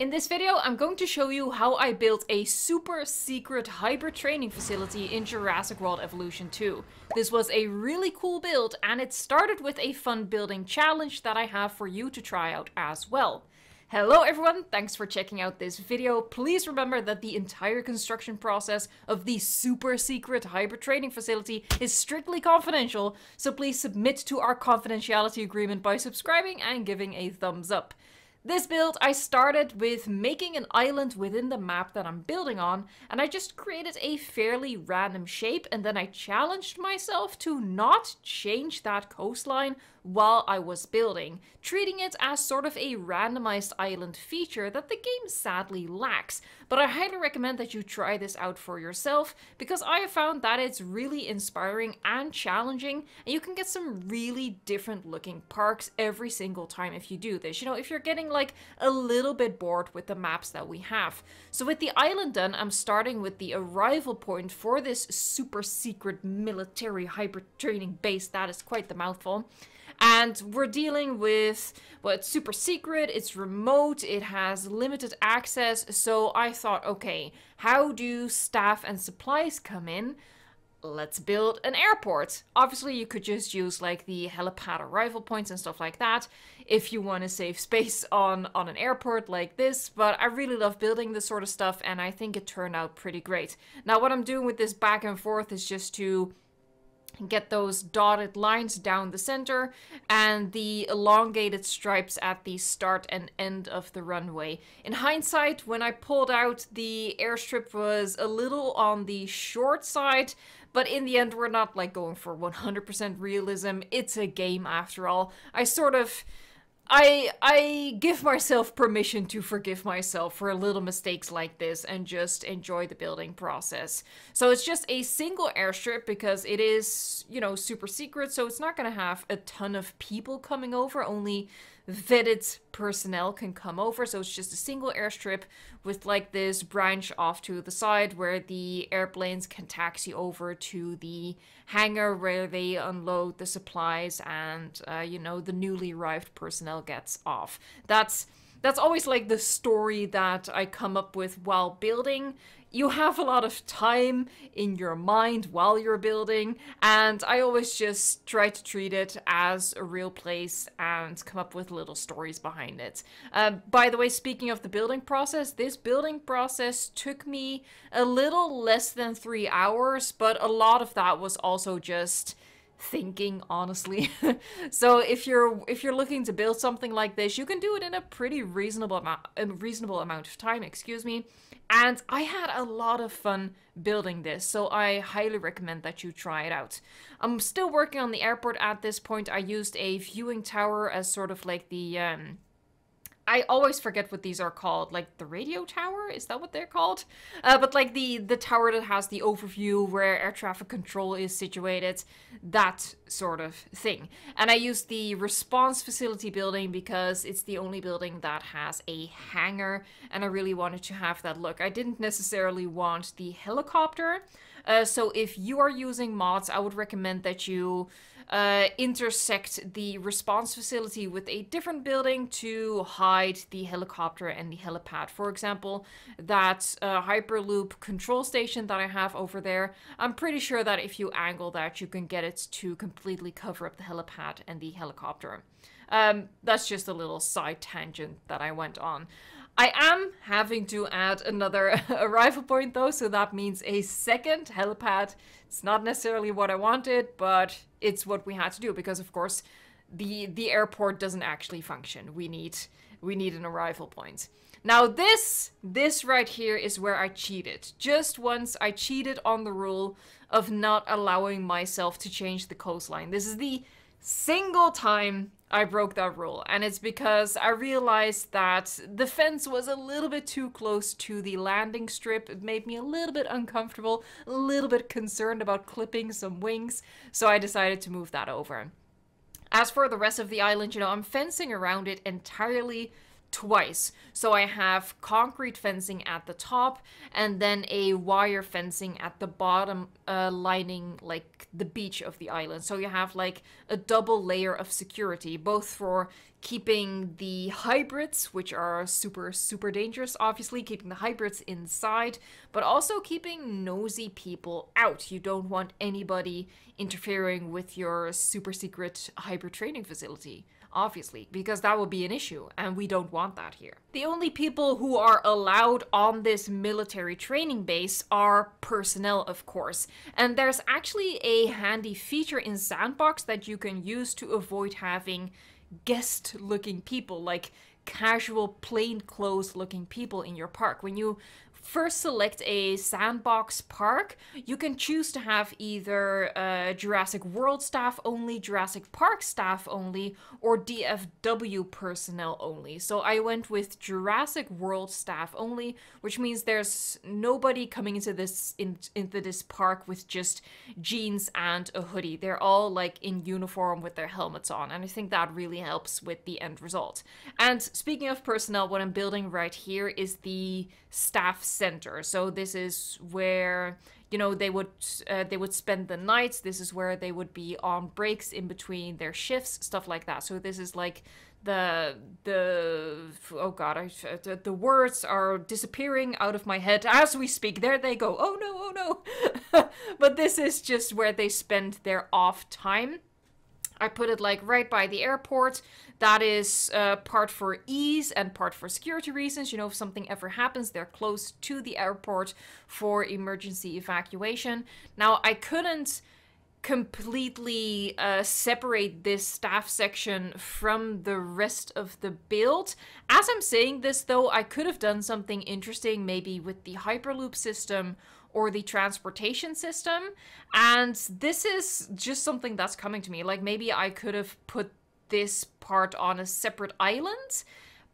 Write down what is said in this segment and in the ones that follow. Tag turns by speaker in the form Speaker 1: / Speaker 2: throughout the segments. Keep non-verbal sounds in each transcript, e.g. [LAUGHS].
Speaker 1: In this video, I'm going to show you how I built a super secret hybrid training facility in Jurassic World Evolution 2. This was a really cool build, and it started with a fun building challenge that I have for you to try out as well. Hello everyone, thanks for checking out this video. Please remember that the entire construction process of the super secret hybrid training facility is strictly confidential, so please submit to our confidentiality agreement by subscribing and giving a thumbs up. This build, I started with making an island within the map that I'm building on, and I just created a fairly random shape, and then I challenged myself to not change that coastline while I was building, treating it as sort of a randomized island feature that the game sadly lacks. But I highly recommend that you try this out for yourself, because I have found that it's really inspiring and challenging, and you can get some really different looking parks every single time if you do this. You know, if you're getting like a little bit bored with the maps that we have. So with the island done, I'm starting with the arrival point for this super secret military hybrid training base. That is quite the mouthful. And we're dealing with, well, it's super secret, it's remote, it has limited access. So I thought, okay, how do staff and supplies come in? let's build an airport. Obviously, you could just use like the helipad arrival points and stuff like that if you want to save space on, on an airport like this, but I really love building this sort of stuff and I think it turned out pretty great. Now, what I'm doing with this back and forth is just to get those dotted lines down the center and the elongated stripes at the start and end of the runway. In hindsight, when I pulled out, the airstrip was a little on the short side, but in the end, we're not like going for 100% realism. It's a game after all. I sort of I I give myself permission to forgive myself for little mistakes like this and just enjoy the building process. So it's just a single airstrip because it is, you know, super secret, so it's not going to have a ton of people coming over, only vetted personnel can come over. So it's just a single airstrip with like this branch off to the side where the airplanes can taxi over to the hangar where they unload the supplies and, uh, you know, the newly arrived personnel gets off. That's that's always like the story that I come up with while building you have a lot of time in your mind while you're building, and I always just try to treat it as a real place and come up with little stories behind it. Uh, by the way, speaking of the building process, this building process took me a little less than three hours, but a lot of that was also just thinking honestly [LAUGHS] so if you're if you're looking to build something like this you can do it in a pretty reasonable amount a reasonable amount of time excuse me and I had a lot of fun building this, so I highly recommend that you try it out. I'm still working on the airport at this point. I used a viewing tower as sort of like the um, I always forget what these are called. Like the radio tower, is that what they're called? Uh, but like the the tower that has the overview where air traffic control is situated, that sort of thing. And I used the response facility building because it's the only building that has a hangar, and I really wanted to have that look. I didn't necessarily want the helicopter. Uh, so if you are using mods, I would recommend that you uh, intersect the response facility with a different building to hide the helicopter and the helipad. For example, that uh, Hyperloop control station that I have over there, I'm pretty sure that if you angle that, you can get it to completely cover up the helipad and the helicopter. Um, that's just a little side tangent that I went on. I am having to add another [LAUGHS] arrival point though, so that means a second helipad. It's not necessarily what I wanted, but it's what we had to do because of course the the airport doesn't actually function. We need we need an arrival point. Now this this right here is where I cheated. Just once I cheated on the rule of not allowing myself to change the coastline. This is the single time I broke that rule, and it's because I realized that the fence was a little bit too close to the landing strip. It made me a little bit uncomfortable, a little bit concerned about clipping some wings, so I decided to move that over. As for the rest of the island, you know, I'm fencing around it entirely twice. So I have concrete fencing at the top and then a wire fencing at the bottom uh, lining like the beach of the island. So you have like a double layer of security, both for keeping the hybrids, which are super, super dangerous, obviously, keeping the hybrids inside, but also keeping nosy people out. You don't want anybody interfering with your super secret hybrid training facility obviously, because that would be an issue, and we don't want that here. The only people who are allowed on this military training base are personnel, of course, and there's actually a handy feature in Sandbox that you can use to avoid having guest looking people, like casual plain clothes looking people in your park. When you first select a sandbox park, you can choose to have either uh, Jurassic World staff only, Jurassic Park staff only, or DFW personnel only. So I went with Jurassic World staff only, which means there's nobody coming into this in, into this park with just jeans and a hoodie. They're all like in uniform with their helmets on, and I think that really helps with the end result. And speaking of personnel, what I'm building right here is the staff center. So this is where you know they would uh, they would spend the nights. This is where they would be on breaks in between their shifts, stuff like that. So this is like the the oh god I, the, the words are disappearing out of my head as we speak there they go oh no oh no [LAUGHS] but this is just where they spend their off time I put it like right by the airport. That is uh, part for ease and part for security reasons. You know, if something ever happens, they're close to the airport for emergency evacuation. Now, I couldn't completely uh, separate this staff section from the rest of the build. As I'm saying this, though, I could have done something interesting, maybe with the Hyperloop system or the transportation system. And this is just something that's coming to me. Like maybe I could have put this part on a separate island.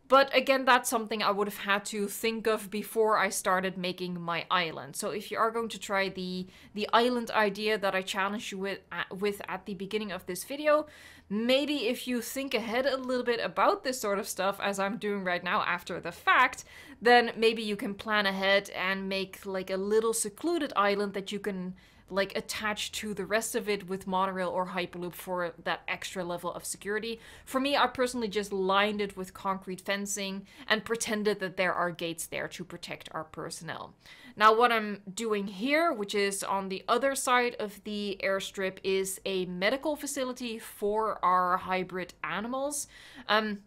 Speaker 1: But again, that's something I would have had to think of before I started making my island. So if you are going to try the the island idea that I challenged you with, uh, with at the beginning of this video, maybe if you think ahead a little bit about this sort of stuff, as I'm doing right now after the fact, then maybe you can plan ahead and make like a little secluded island that you can like attached to the rest of it with monorail or hyperloop for that extra level of security. For me, I personally just lined it with concrete fencing and pretended that there are gates there to protect our personnel. Now what I'm doing here, which is on the other side of the airstrip, is a medical facility for our hybrid animals. Um,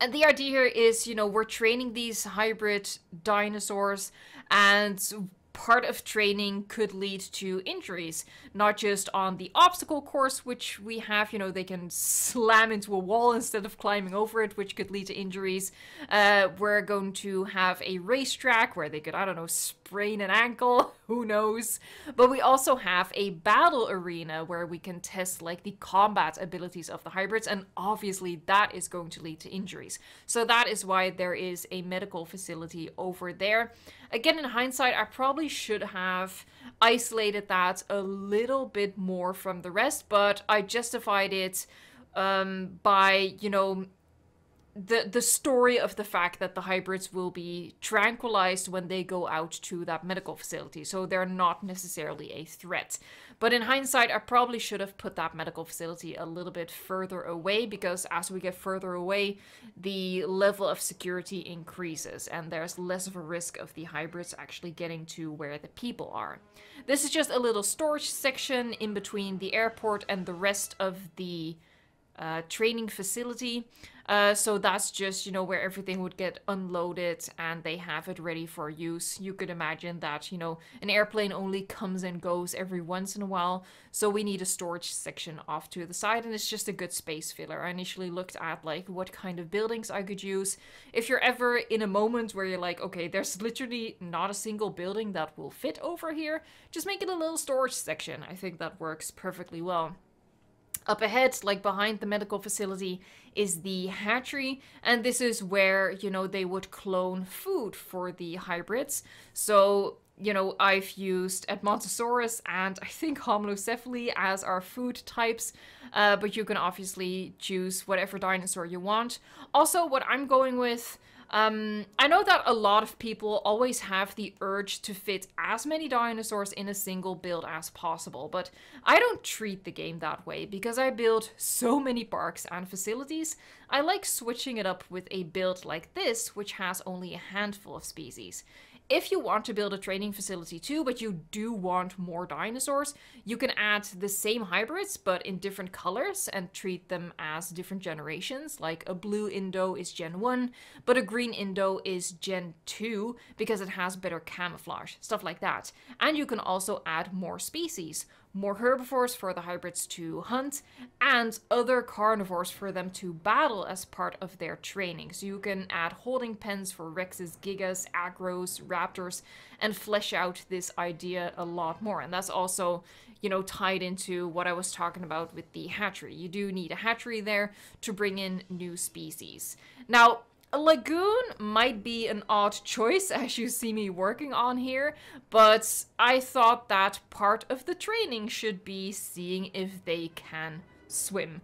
Speaker 1: and the idea here is, you know, we're training these hybrid dinosaurs and part of training could lead to injuries, not just on the obstacle course, which we have, you know, they can slam into a wall instead of climbing over it, which could lead to injuries. Uh, we're going to have a racetrack where they could, I don't know, sprain an ankle, [LAUGHS] who knows. But we also have a battle arena where we can test like the combat abilities of the hybrids, and obviously that is going to lead to injuries. So that is why there is a medical facility over there. Again, in hindsight, I probably should have isolated that a little bit more from the rest, but I justified it um, by, you know, the the story of the fact that the hybrids will be tranquilized when they go out to that medical facility. So they're not necessarily a threat. But in hindsight i probably should have put that medical facility a little bit further away because as we get further away the level of security increases and there's less of a risk of the hybrids actually getting to where the people are. This is just a little storage section in between the airport and the rest of the uh, training facility. Uh, so that's just, you know, where everything would get unloaded and they have it ready for use. You could imagine that, you know, an airplane only comes and goes every once in a while. So we need a storage section off to the side and it's just a good space filler. I initially looked at like what kind of buildings I could use. If you're ever in a moment where you're like, okay, there's literally not a single building that will fit over here, just make it a little storage section. I think that works perfectly well. Up ahead, like behind the medical facility, is the hatchery, and this is where, you know, they would clone food for the hybrids. So, you know, I've used Edmontosaurus and I think Homalocephale as our food types, uh, but you can obviously choose whatever dinosaur you want. Also, what I'm going with um, I know that a lot of people always have the urge to fit as many dinosaurs in a single build as possible, but I don't treat the game that way because I build so many parks and facilities. I like switching it up with a build like this, which has only a handful of species. If you want to build a training facility too, but you do want more dinosaurs, you can add the same hybrids but in different colors and treat them as different generations. Like a blue Indo is Gen 1, but a green Indo is Gen 2 because it has better camouflage, stuff like that. And you can also add more species more herbivores for the hybrids to hunt, and other carnivores for them to battle as part of their training. So you can add holding pens for Rexes, Gigas, Acros, Raptors, and flesh out this idea a lot more. And that's also, you know, tied into what I was talking about with the hatchery. You do need a hatchery there to bring in new species. Now, a lagoon might be an odd choice [LAUGHS] as you see me working on here, but I thought that part of the training should be seeing if they can swim.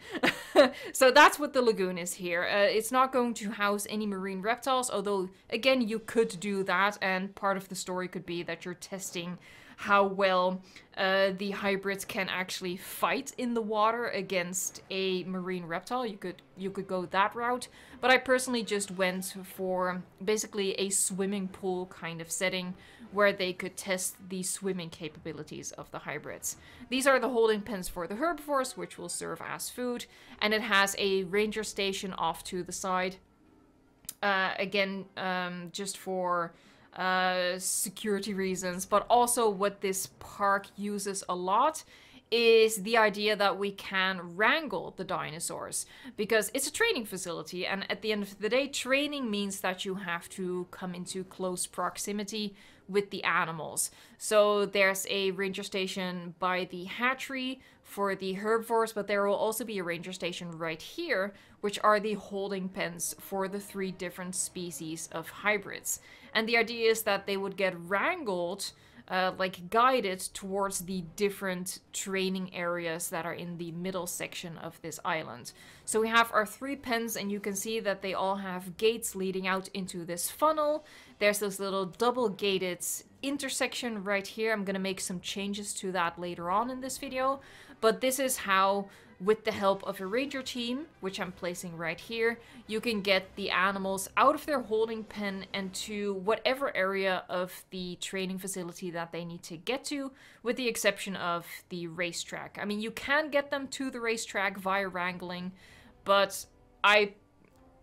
Speaker 1: [LAUGHS] so that's what the lagoon is here. Uh, it's not going to house any marine reptiles, although again you could do that and part of the story could be that you're testing how well uh, the hybrids can actually fight in the water against a marine reptile. You could you could go that route, but I personally just went for basically a swimming pool kind of setting where they could test the swimming capabilities of the hybrids. These are the holding pens for the herbivores, which will serve as food, and it has a ranger station off to the side. Uh, again, um, just for uh, security reasons, but also what this park uses a lot is the idea that we can wrangle the dinosaurs because it's a training facility and at the end of the day training means that you have to come into close proximity with the animals. So there's a ranger station by the hatchery for the herbivores, but there will also be a ranger station right here, which are the holding pens for the three different species of hybrids. And the idea is that they would get wrangled, uh, like guided towards the different training areas that are in the middle section of this island. So we have our three pens and you can see that they all have gates leading out into this funnel. There's this little double gated intersection right here. I'm to make some changes to that later on in this video. But this is how with the help of a ranger team, which I'm placing right here, you can get the animals out of their holding pen and to whatever area of the training facility that they need to get to, with the exception of the racetrack. I mean, you can get them to the racetrack via wrangling, but I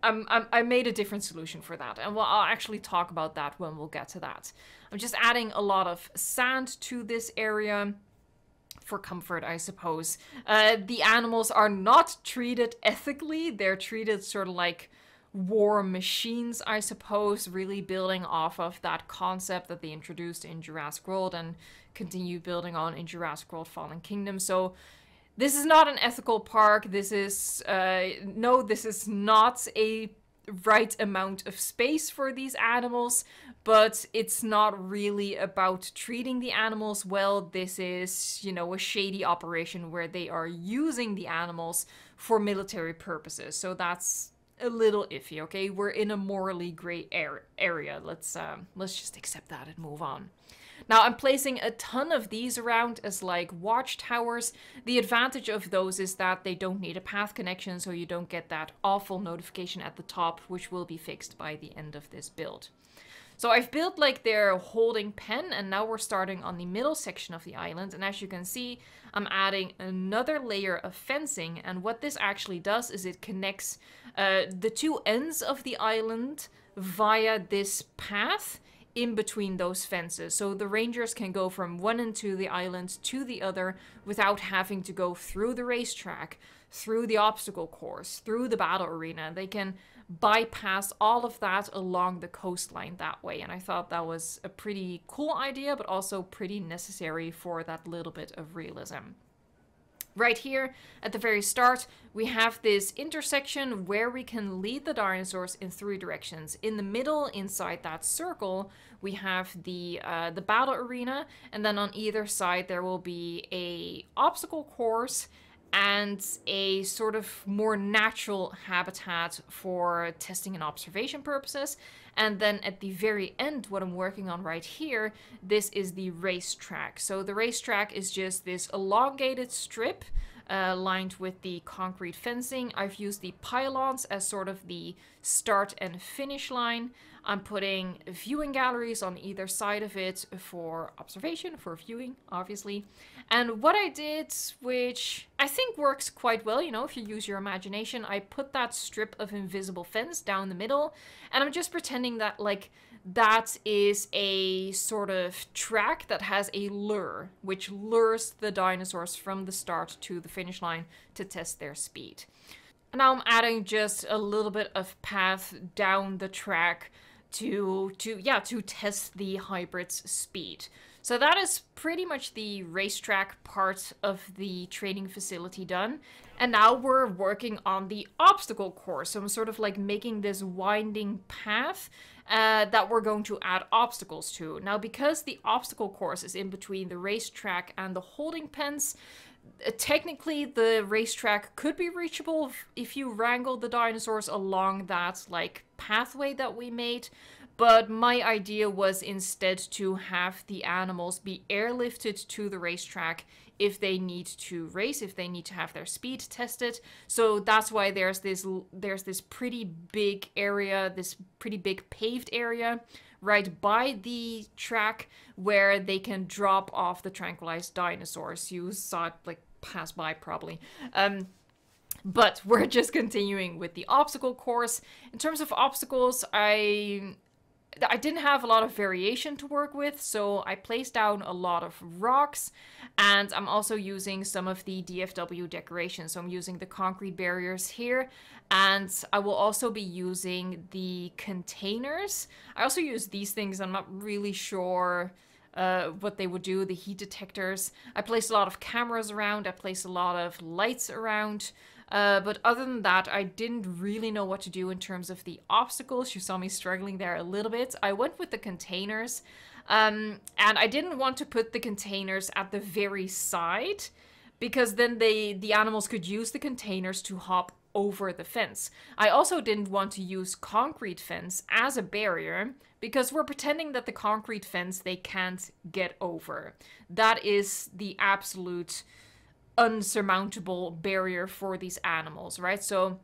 Speaker 1: I'm, I'm, i made a different solution for that, and well, I'll actually talk about that when we'll get to that. I'm just adding a lot of sand to this area for comfort, I suppose. Uh, the animals are not treated ethically. They're treated sort of like war machines, I suppose, really building off of that concept that they introduced in Jurassic World and continue building on in Jurassic World Fallen Kingdom. So this is not an ethical park. This is, uh, no, this is not a right amount of space for these animals, but it's not really about treating the animals well. This is, you know, a shady operation where they are using the animals for military purposes. So that's a little iffy, okay? We're in a morally gray area. Let's um, let's just accept that and move on. Now I'm placing a ton of these around as like watchtowers. The advantage of those is that they don't need a path connection so you don't get that awful notification at the top which will be fixed by the end of this build. So I've built like their holding pen and now we're starting on the middle section of the island and as you can see I'm adding another layer of fencing and what this actually does is it connects uh, the two ends of the island via this path in between those fences. So the rangers can go from one end of the island to the other without having to go through the racetrack, through the obstacle course, through the battle arena. They can bypass all of that along the coastline that way. And I thought that was a pretty cool idea, but also pretty necessary for that little bit of realism. Right here at the very start, we have this intersection where we can lead the dinosaurs in three directions. In the middle, inside that circle, we have the uh, the battle arena, and then on either side there will be a obstacle course and a sort of more natural habitat for testing and observation purposes. And then at the very end, what I'm working on right here, this is the racetrack. So the racetrack is just this elongated strip uh, lined with the concrete fencing. I've used the pylons as sort of the start and finish line. I'm putting viewing galleries on either side of it for observation, for viewing, obviously. And what I did, which I think works quite well, you know, if you use your imagination, I put that strip of invisible fence down the middle, and I'm just pretending that, like, that is a sort of track that has a lure, which lures the dinosaurs from the start to the finish line to test their speed. And now I'm adding just a little bit of path down the track to to yeah to test the hybrid's speed. So that is pretty much the racetrack part of the training facility done. And now we're working on the obstacle course. So I'm sort of like making this winding path uh, that we're going to add obstacles to. Now, because the obstacle course is in between the racetrack and the holding pens, technically the racetrack could be reachable if you wrangle the dinosaurs along that like pathway that we made but my idea was instead to have the animals be airlifted to the racetrack if they need to race, if they need to have their speed tested. So that's why there's this there's this pretty big area, this pretty big paved area right by the track where they can drop off the tranquilized dinosaurs. You saw it like pass by probably. Um, but [LAUGHS] we're just continuing with the obstacle course. In terms of obstacles, I I didn't have a lot of variation to work with, so I placed down a lot of rocks, and I'm also using some of the DFW decorations. So I'm using the concrete barriers here, and I will also be using the containers. I also use these things, I'm not really sure uh, what they would do, the heat detectors. I placed a lot of cameras around, I placed a lot of lights around. Uh, but other than that, I didn't really know what to do in terms of the obstacles. You saw me struggling there a little bit. I went with the containers. Um, and I didn't want to put the containers at the very side because then they the animals could use the containers to hop over the fence. I also didn't want to use concrete fence as a barrier because we're pretending that the concrete fence they can't get over. That is the absolute unsurmountable barrier for these animals, right? So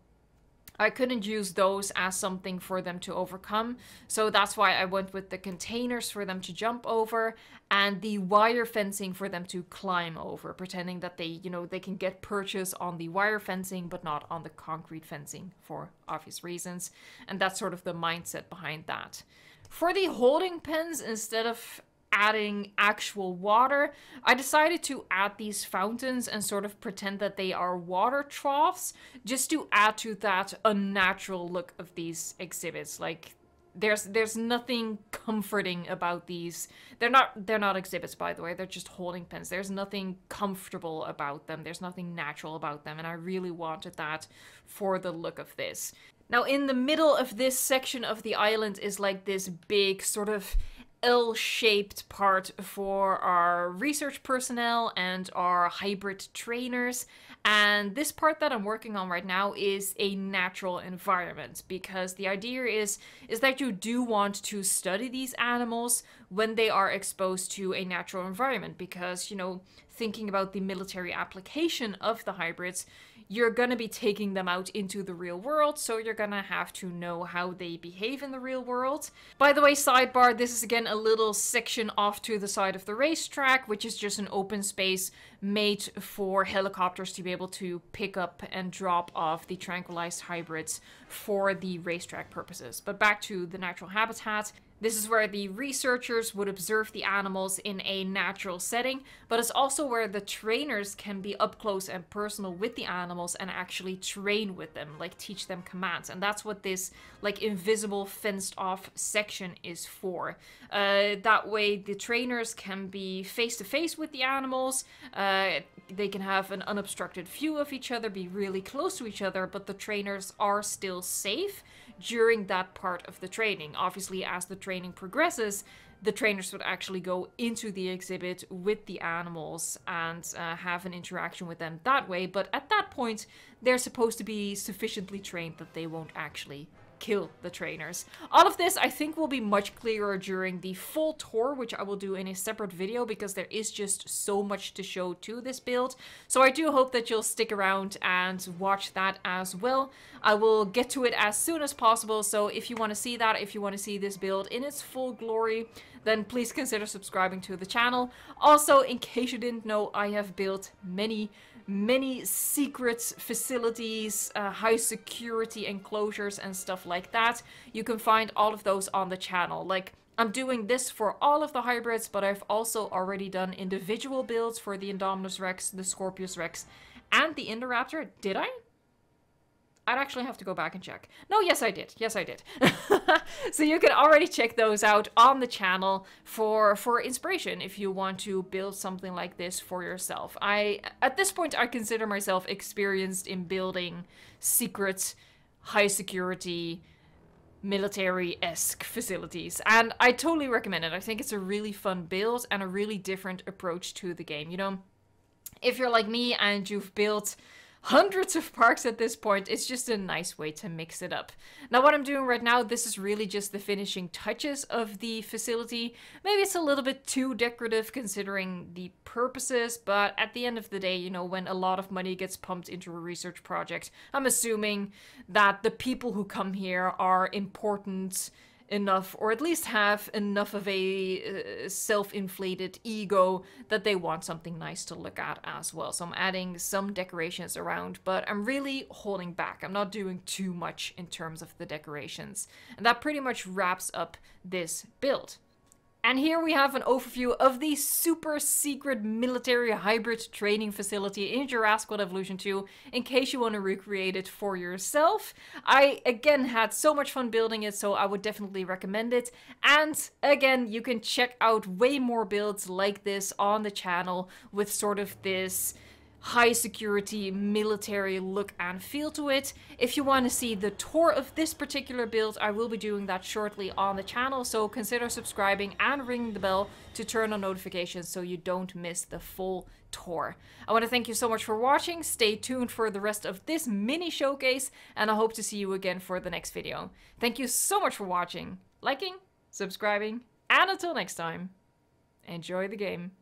Speaker 1: I couldn't use those as something for them to overcome. So that's why I went with the containers for them to jump over and the wire fencing for them to climb over, pretending that they, you know, they can get purchase on the wire fencing but not on the concrete fencing for obvious reasons. And that's sort of the mindset behind that. For the holding pens, instead of adding actual water, I decided to add these fountains and sort of pretend that they are water troughs just to add to that unnatural look of these exhibits. Like there's there's nothing comforting about these. They're not they're not exhibits by the way. They're just holding pens. There's nothing comfortable about them. There's nothing natural about them and I really wanted that for the look of this. Now in the middle of this section of the island is like this big sort of L-shaped part for our research personnel and our hybrid trainers. And this part that I'm working on right now is a natural environment because the idea is is that you do want to study these animals when they are exposed to a natural environment because, you know, thinking about the military application of the hybrids, you're going to be taking them out into the real world, so you're going to have to know how they behave in the real world. By the way, sidebar, this is again a little section off to the side of the racetrack, which is just an open space made for helicopters to be able to pick up and drop off the tranquilized hybrids for the racetrack purposes. But back to the natural habitat. This is where the researchers would observe the animals in a natural setting, but it's also where the trainers can be up close and personal with the animals and actually train with them, like teach them commands. And that's what this like invisible fenced off section is for. Uh, that way the trainers can be face to face with the animals, uh, Uh, they can have an unobstructed view of each other, be really close to each other, but the trainers are still safe during that part of the training. Obviously, as the training progresses, the trainers would actually go into the exhibit with the animals and uh, have an interaction with them that way. But at that point, they're supposed to be sufficiently trained that they won't actually kill the trainers. All of this I think will be much clearer during the full tour, which I will do in a separate video because there is just so much to show to this build. So I do hope that you'll stick around and watch that as well. I will get to it as soon as possible, so if you want to see that, if you want to see this build in its full glory, then please consider subscribing to the channel. Also, in case you didn't know, I have built many many secret facilities, uh, high security enclosures and stuff like that. You can find all of those on the channel. Like, I'm doing this for all of the hybrids, but I've also already done individual builds for the Indominus Rex, the Scorpios Rex, and the Indoraptor. Did I? I'd actually have to go back and check. No, yes I did. Yes I did. [LAUGHS] so you can already check those out on the channel for for inspiration if you want to build something like this for yourself. I at this point I consider myself experienced in building secret high security military-esque facilities and I totally recommend it. I think it's a really fun build and a really different approach to the game. You know, if you're like me and you've built hundreds of parks at this point. It's just a nice way to mix it up. Now what I'm doing right now, this is really just the finishing touches of the facility. Maybe it's a little bit too decorative considering the purposes, but at the end of the day, you know, when a lot of money gets pumped into a research project, I'm assuming that the people who come here are important enough, or at least have enough of a uh, self-inflated ego that they want something nice to look at as well. So I'm adding some decorations around, but I'm really holding back. I'm not doing too much in terms of the decorations. And that pretty much wraps up this build. And here we have an overview of the super secret military hybrid training facility in Jurassic World Evolution 2, in case you want to recreate it for yourself. I, again, had so much fun building it, so I would definitely recommend it. And, again, you can check out way more builds like this on the channel with sort of this high security military look and feel to it. If you want to see the tour of this particular build, I will be doing that shortly on the channel, so consider subscribing and ringing the bell to turn on notifications so you don't miss the full tour. I want to thank you so much for watching, stay tuned for the rest of this mini showcase, and I hope to see you again for the next video. Thank you so much for watching, liking, subscribing, and until next time, enjoy the game.